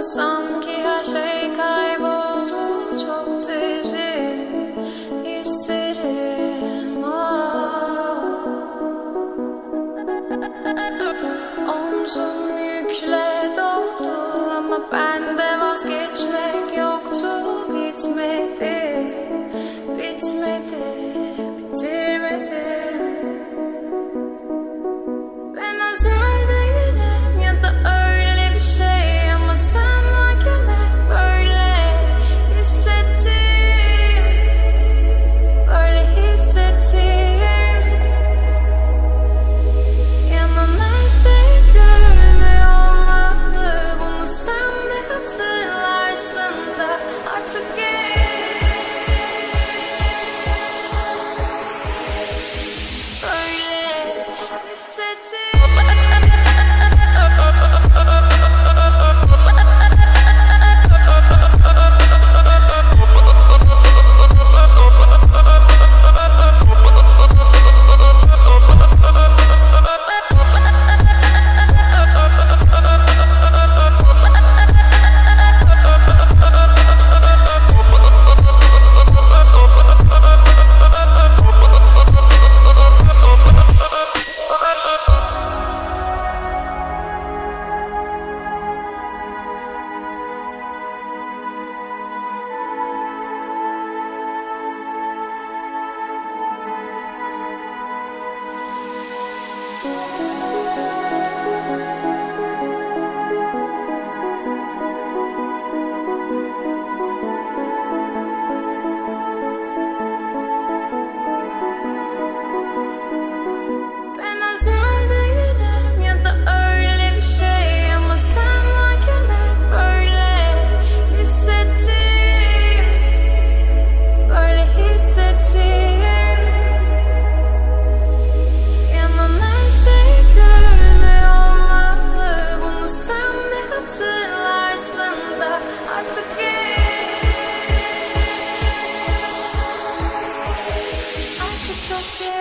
Ruhum myself.